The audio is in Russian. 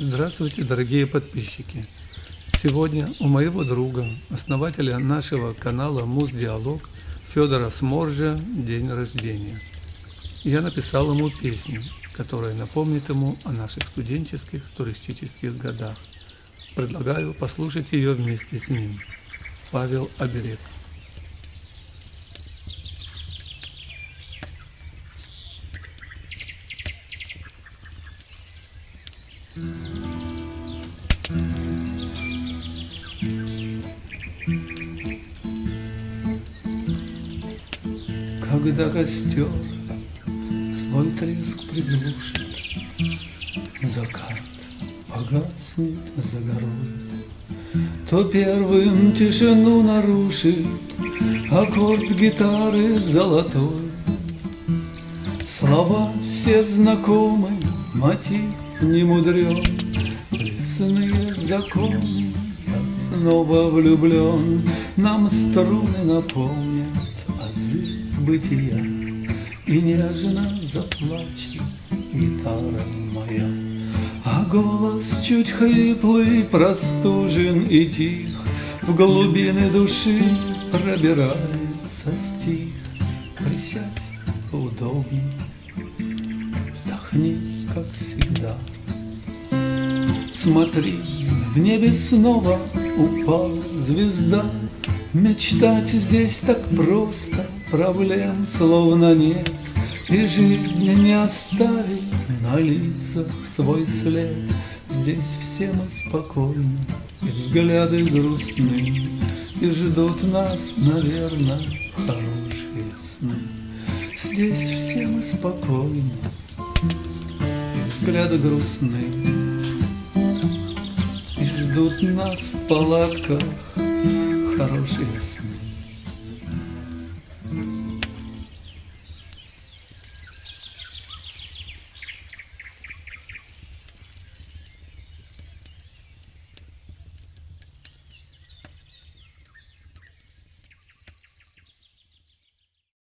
Здравствуйте, дорогие подписчики! Сегодня у моего друга, основателя нашего канала Муз Диалог Федора Сморжа день рождения. Я написал ему песню, которая напомнит ему о наших студенческих туристических годах. Предлагаю послушать ее вместе с ним. Павел Оберег. Когда костер свой треск приглушит, Закат погаснет за горой, То первым тишину нарушит Аккорд гитары золотой. Слова все знакомы, мотив не мудрен, Лесные законы, я снова влюблен, Нам струны напомнят азы бытия, И нежно заплачет гитара моя. А голос чуть хриплый, простужен и тих, В глубины души пробирается стих. Присядь поудобней, вздохни, как всегда. Смотри, в небе снова упала звезда, Мечтать здесь так просто, проблем словно нет, И жизнь не оставит на лицах свой след. Здесь все мы спокойны, и взгляды грустны, И ждут нас, наверное, хорошие сны. Здесь все мы спокойны, взгляды грустны, И ждут нас в палатках хорошие сны.